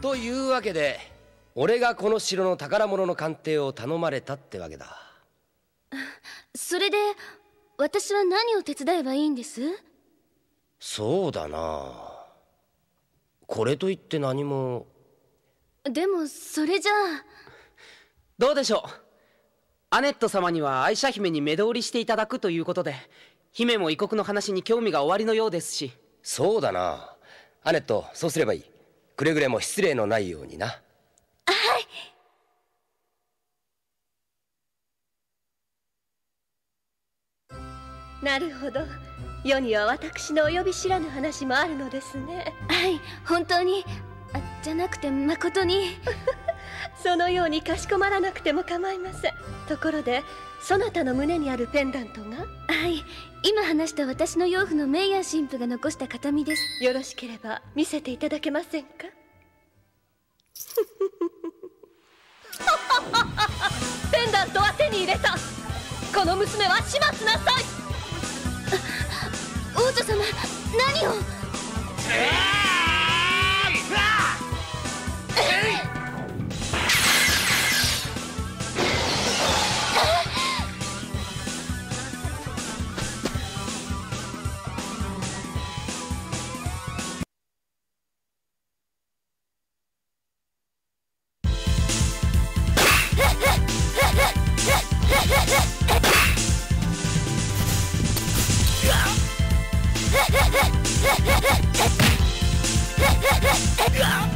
というわけで俺がこの城の宝物の鑑定を頼まれたってわけだ。それで私は何を手伝えばいいんです？そうだな。これといって何も。でもそれじゃあ。どうでしょう？アネット様には愛車姫に目通りしていただくということで姫も異国の話に興味がおありのようですし。そうだな。アネットそうすればいいくれぐれも失礼のないようにな。はい。なるほど。世には私の及び知らぬ話もあるのですね。はい本当に。あじゃなくて誠に。そのようにかしこまらなくても構いません。ところでそなたの胸にあるペンダントが？はい。今話した私の養父のメイヤー神父が残した形見です。よろしければ見せていただけませんか？ペンダントは手に入れた。この娘は始末なさい。王女様何を？うわ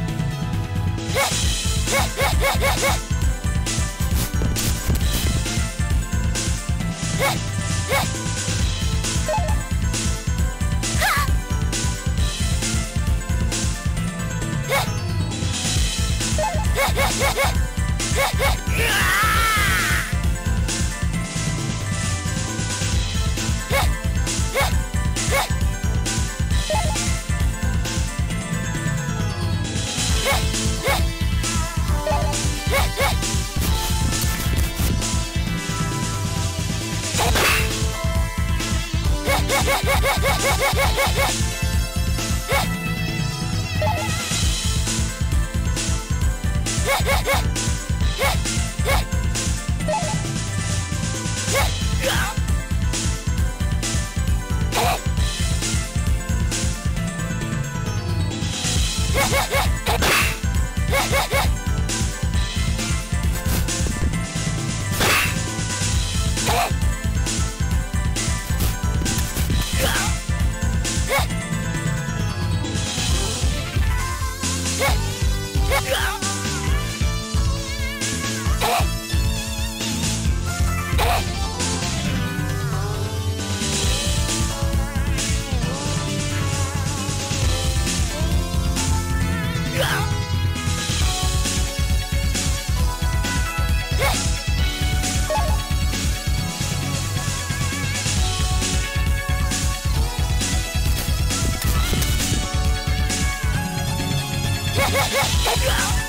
勝負だ!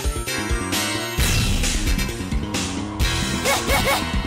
っハハハ!